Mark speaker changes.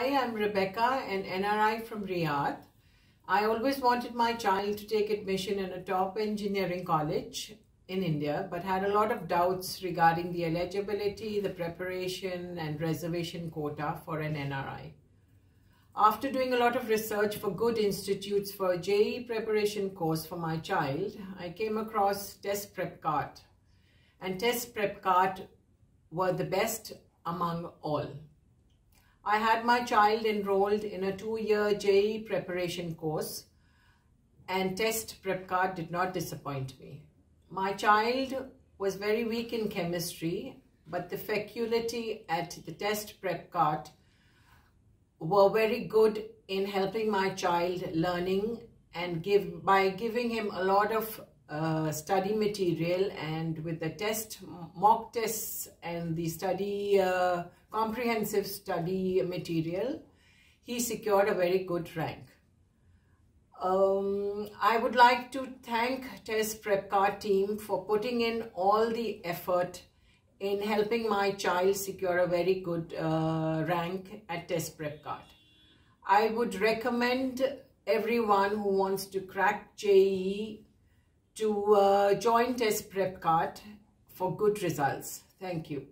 Speaker 1: Hi, I'm Rebecca, an NRI from Riyadh. I always wanted my child to take admission in a top engineering college in India, but had a lot of doubts regarding the eligibility, the preparation, and reservation quota for an NRI. After doing a lot of research for good institutes for a JEE preparation course for my child, I came across TestprepKart. And TestprepKart were the best among all. I had my child enrolled in a two-year JEE preparation course and TestprepKart did not disappoint me. My child was very weak in chemistry, but the faculty at the TestprepKart were very good in helping my child learning and give by giving him a lot of uh, study material and with the test mock tests and the study uh, comprehensive study material he secured a very good rank um, I would like to thank TestprepKart team for putting in all the effort in helping my child secure a very good uh, rank at TestprepKart. I would recommend everyone who wants to crack JEE to uh, join TestprepKart for good results. Thank you.